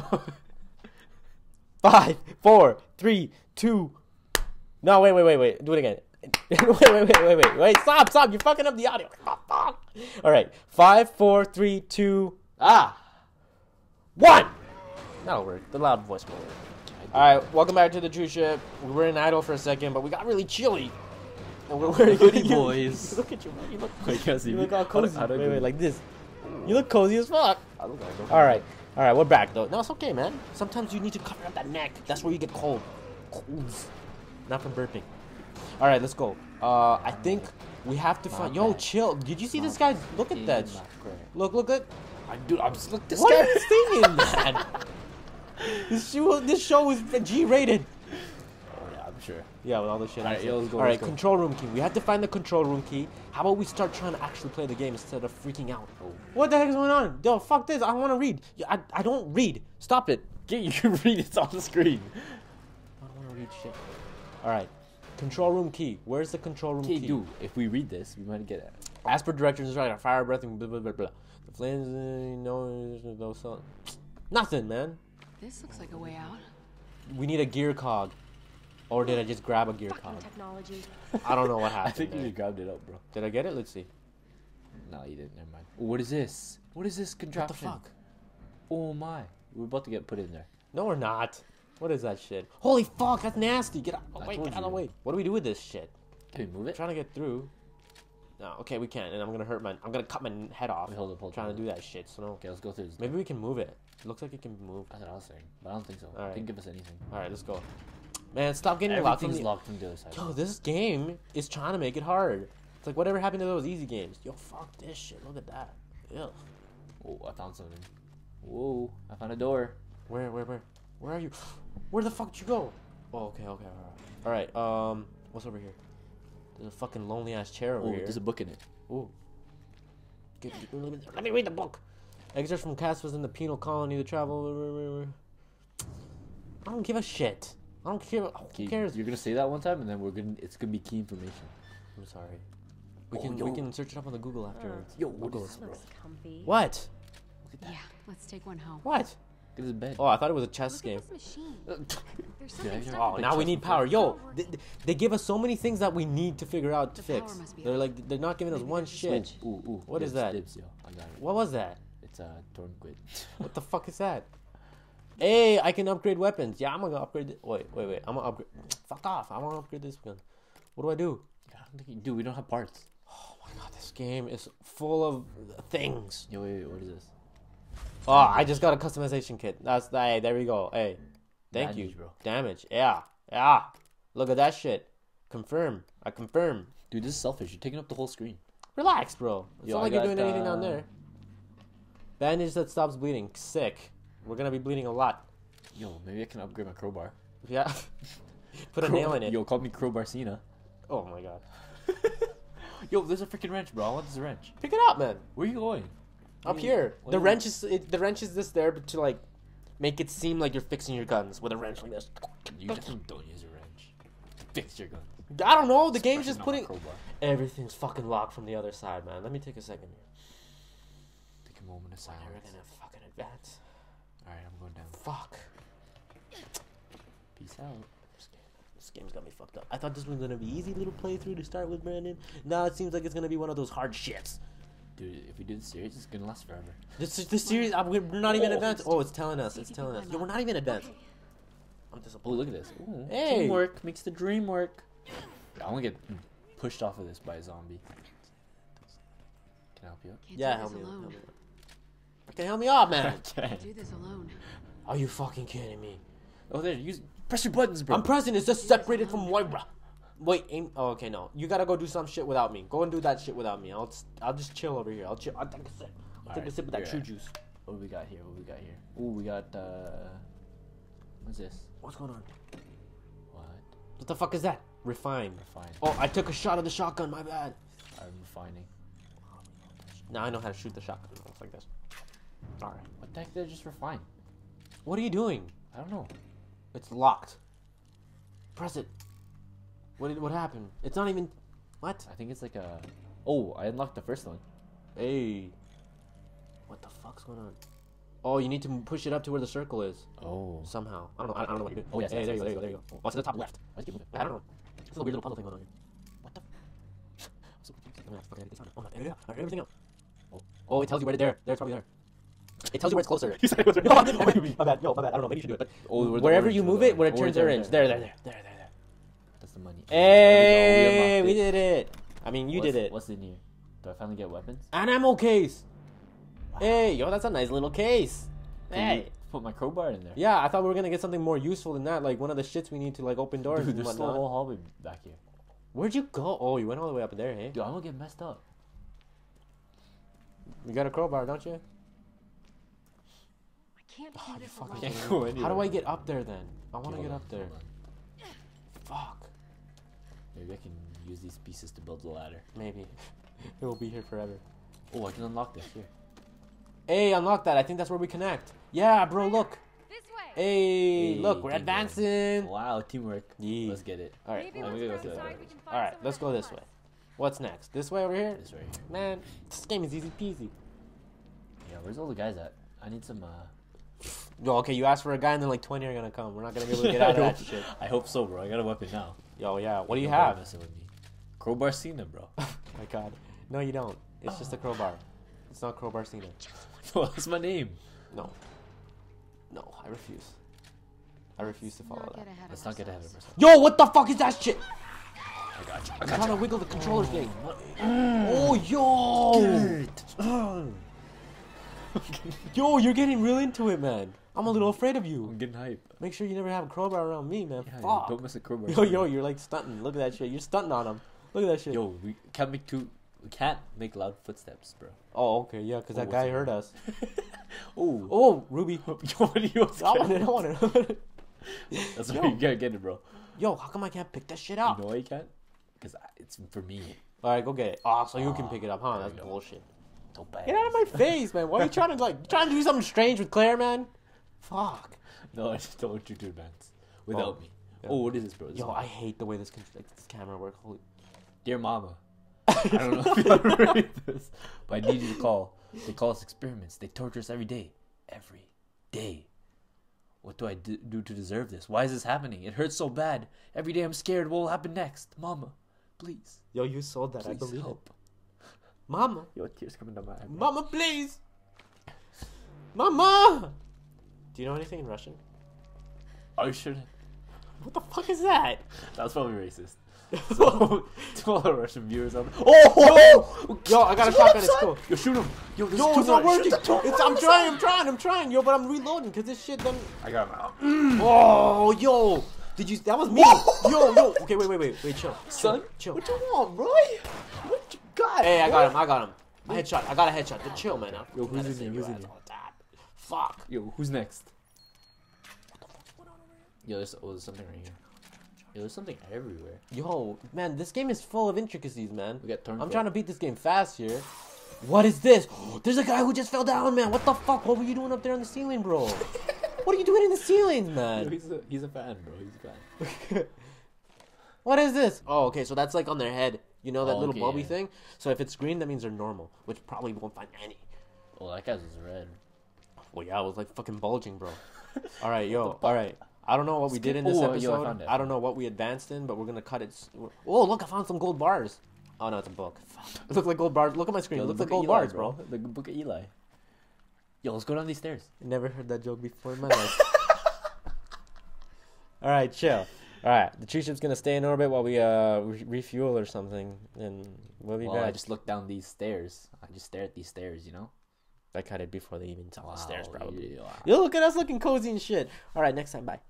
Five, four, three, two. No, wait, wait, wait, wait. Do it again. wait, wait, wait, wait, wait, wait. Stop, stop. You're fucking up the audio. All right. Five, four, three, two. Ah. One. That'll work. The loud voice will work. All right. Welcome back to the Truship. We were in idle for a second, but we got really chilly. And we're wearing you- boys. Look at you, man. You look, I see you look all How do- cozy. how do wait, wait, like this. You look cozy as fuck. I look like All right, all right, we're back though. No, it's okay, man. Sometimes you need to cover up that neck. That's where you get cold. Colds, not from burping. All right, let's go. Uh, I think we have to find. Yo, chill. Did you see this guy? Look at that. Look, look at. I do. I'm just look this What guy. you thinking, man? this show, this show is G-rated. Yeah, sure. Yeah, with all the shit. All right, I'm yo, let's go, All right, let's go. control room key. We have to find the control room key. How about we start trying to actually play the game instead of freaking out? Oh. What the heck is going on? Yo, fuck this. I want to read. I, I don't read. Stop it. Get you read It's on the screen. I don't want to read shit. All right. Control room key. Where's the control room Okay, key? dude. If we read this, we might get it. As per directions, right. A fire breathing. Blah blah blah blah. The flames. Uh, no, no, so. Nothing, man. This looks like a way out. We need a gear cog. Or did I just grab a gear Fucking cog? technology. I don't know what happened. I happened. think you just grabbed it up, bro. Did I get it? Let's see. No, you didn't. Never mind. What is this? What is this What the contraption? fuck? Oh my. We're about to get put in there. No, we're not. What is that shit? Holy fuck, that's nasty. Get out. Oh, wait, get out of the way. What do we do with this shit? Can we move I'm it? trying to get through. No, okay, we can't. And I'm gonna hurt my. I'm gonna cut my head off. Wait, hold up, hold up, trying to do that shit. So no. Okay, let's go through this. Maybe we can move it. It looks like it can be moved. That's what I was saying, but I don't think so. Alright. Didn't give us anything. All right, let's go. Man, stop getting locked Everything's the. locked from the other side. Yo, this game is trying to make it hard. It's like whatever happened to those easy games. Yo, fuck this shit. Look at that. Ew. Oh, I found something. Whoa, I found a door. Where, where, where? Where are you? Where the fuck did you go? Oh, okay, okay, all right. All right. Um, what's over here? There's a fucking lonely ass chair over Oh, here. there's a book in it. Ooh. Get, get- let, me, let me read the book. Excerpts from Kafka's in the penal colony to travel. I don't give a shit. I don't care. Who Okay, cares? You're gonna say that one time, and then we're gonna. It's gonna be key information. I'm sorry. We Oh, can yo. we can search it up on the Google afterwards. Yo, what go is explore. Looks comfy. What? Look at that. Yeah, let's take one home. What? Look at this bed. Oh, I thought it was a chess Look game. at this machine. Uh, There's Yeah, something stuck Oh, now we need power. Yo, they, they give us so many things that we need to figure out to The power fix. must be They're off. like they're not giving us Maybe one shit. switch. Ooh, ooh. What is dibs, that? Dibs, yo. I got it. What was that? It's a torn quid. What the fuck is that? Hey, I can upgrade weapons. Yeah, I'm gonna upgrade. It. Wait, wait, wait. I'm gonna upgrade. Fuck off. I want to upgrade this gun. What do I do? I don't think you do. We don't have parts. Oh my god, this game is full of things. Yo, wait, wait. What is this? Oh, I just got a customization kit. That's hey, there we go. Hey, thank Damage, you, bro. Damage. Yeah, yeah. Look at that shit. Confirm. I confirm. Dude, this is selfish. You're taking up the whole screen. Relax, bro. It's Yo, not I like you're doing anything down there. Bandage that stops bleeding. Sick. We're gonna be bleeding a lot. Yo, maybe I can upgrade my crowbar. Yeah. Put a Crow- nail in it. Yo, call me Crowbar Cena. Oh my god. Yo, there's a freaking wrench, bro. I want this wrench. Pick it up, man. Where are you going? Up you- here. The wrench is it, the wrench is this there, but to like make it seem like you're fixing your guns with a wrench like this. You don't use a wrench. Fix your gun. I don't know. The game's just putting everything's fucking locked from the other side, man. Let me take a second here. Take a moment of silence. We're gonna fucking advance. Alright, I'm going down. Fuck. Peace out. This, game, this game's got me fucked up. I thought this was gonna be easy little playthrough to start with, Brandon. Now it seems like it's gonna be one of those hard shits. Dude, if we do this series, it's gonna last forever. This this series, uh, we're not even Oh. advanced. Oh, it's telling us. It's if you can telling us. Yo, we're not even advanced. Okay. I'm Oh, disappointed. look at this. Ooh, Hey. Teamwork makes the dream work. I'm gonna get pushed off of this by a zombie. Can I help you out? Can't Yeah, help this me. Help alone. me. Okay, help me out, man. Okay. Do this alone. Are you fucking kidding me? Oh, there. Use press your buttons, bro. I'm pressing. It's just separated from Moira. Wait, aim. Oh, okay, no. You gotta go do some shit without me. Go and do that shit without me. I'll just, I'll just chill over here. I'll chill. I'll take a sip. I'll take a sip of that you're true right. juice. What do we got here? What do we got here? Ooh, we got uh, what's this? What's going on? What? What the fuck is that? Refine. Refine. Oh, I took a shot of the shotgun. My bad. I'm refining. Now I know how to shoot the shotgun. It's like this. All right. What the heck did I just refine? What are you doing? I don't know. It's locked. Press it. What did? What happened? It's not even. What? I think it's like a. Oh, I unlocked the first one. Hey. What the fuck's going on? Oh, you need to push it up to where the circle is Oh. somehow. I don't know. I, I don't know what you do. Oh, yes, Hey, yes, there yes, you go. There you go. There you go. What's in the top left? Do keep moving? I don't know. It's a weird little puzzle thing going on here. What the? Oh, no, fuck, I gotta get this on. Oh, no, there you go. Alright, everything else. Oh. oh, it tells you where to there. There, it's probably there. It tells you where it's closer. You said it was no, I didn't. I didn't. My bad. No, my bad. I don't know. Maybe you should do it. But Oh, wherever you move it, where it turns there, orange. there, There, there, there, there, there, there. That's the money. Hey, we unlocked did it. I mean, you What's- did it. What's in here? Do I finally get weapons? An ammo case. Hey, yo, that's a nice little case. Can you Hey. Put my crowbar in there. Yeah, I thought we were gonna get something more useful than that, like one of the shits we need to like open doors Dude, and there's still a whole hallway back here. Where'd you go? Oh, you went all the way up there, hey? Dude, I'm gonna get messed up. You got a crowbar, don't you? I can't do you this alone. Can't go How do. I get up there then? I want to get hold up there. Fuck. Maybe I can use these pieces to build the ladder. Maybe. it will be here forever. Oh, I can unlock this here. Hey, unlock that. I think that's where we connect. Yeah, bro, look. This way. Hey, Hey, look, we're teamwork. advancing. Wow, teamwork. Yeah. Let's get it. All right. Maybe I'm once gonna we're go to the outside, other we way. can find All right, let's go this way. What's next? This way over here? This way. here. Man, this game is easy peasy. Yeah, where's all the guys at? I need some. uh... Yo, okay, you asked for a guy and then like 20 are gonna come. We're not gonna be able to get out of I that shit. I hope so, bro. I got a weapon now. Yo, yeah. What do you Nobody have? Messing with me. Crowbar Cena, bro. Oh my god. No, you don't. It's just a crowbar. It's not crowbar Cena. What's my name? No. No, I refuse. I refuse to follow that. Let's not get ahead of ourselves. ourselves. Yo, what the fuck is that shit? I got you. I I'm trying to wiggle the controller thing. Oh, yo! Yo, you're getting real into it, man. I'm a little afraid of you. I'm getting hype. Make sure you never have a crowbar around me, man. Yeah, Fuck. don't miss a crowbar. Yo, yo, you're like stunting. Look at that shit. You're stunting on him. Look at that shit. Yo, we can't make too. We can't make loud footsteps, bro. Oh, okay, yeah, because Oh, that guy heard us. Oh, Oh, Ruby. yo, what do you want? I want it. I want it. That's Yo. where you gotta get it, bro. Yo, how come I can't pick that shit You up? know why you can't? Because it's for me. All right, go get it. Oh, so you can Ah, pick it up, huh? That's bullshit. Don't bad. Get out of my face, man. Why are you trying to like trying to do something strange with Claire, man? Fuck. No, I just don't want you to advance without Oh, me. yeah. Oh, what is this, bro? This Yo, is- I hate the way this con- like, this camera works. Holy. Dear Mama, I don't know if you ever read this, but I need you to call. They call us experiments. They torture us every day. Every day. What do I d- do to deserve this? Why is this happening? It hurts so bad. Every day I'm scared. What will happen next? Mama, please. Yo, you sold that. I Please believe help. it. Mama, Yo, tears coming down my eye. mama, please. Mama. Do you know anything in Russian? I should. What the fuck is that? That's probably racist. So, to all the Russian viewers out there. Oh! Yo, I got a shotgun. It's cool. Yo, shoot him! Yo, this No, is it's not working. Shoot the two It's, I'm trying, I'm trying, I'm trying, yo, but I'm reloading because this shit done. I got him out. Mm. Oh, yo, did you? That was me. yo, yo. Okay, wait, wait, wait, wait, chill, Son, chill. what you want, bro? What you got? Hey, I got him. I got him. A headshot. I got a headshot. Just chill, man. Yo, who's in save here? your Who's in Fuck. Yo, who's next? Yo, there's, oh, there's something right here. Yo, there's something everywhere. Yo, man, this game is full of intricacies, man. We got torn. I'm trying to beat this game fast here. What is this? There's a guy who just fell down, man. What the fuck? What were you doing up there on the ceiling, bro? what are you doing in the ceilings, Yo, man? he's a he's a fan, bro. He's a fan. what is this? Oh, okay, so that's like on their head. You know that Oh, little okay, bulby yeah. thing? So if it's green, that means they're normal, which probably won't find any. Oh, that guy's was red. Well, yeah, it was like fucking bulging, bro. all right, yo, all right. I don't know what we did in this Oh, yo, I episode. I don't know what we advanced in, but we're gonna cut it. Oh, look, I found some gold bars. Oh no, it's a book. It looks like gold bars. Look at my screen. Yo, it looks like gold Eli, bars, bro. The book of Eli. Yo, let's go down these stairs. Never heard that joke before in my life. all right, chill. All right, the Truship's gonna stay in orbit while we uh re- refuel or something, and we'll be Well, back. I just looked down these stairs. I just stare at these stairs, you know. I cut it before they even tell Wow, probably. yeah. Yo, look at us looking cozy and shit. All right, next time, bye.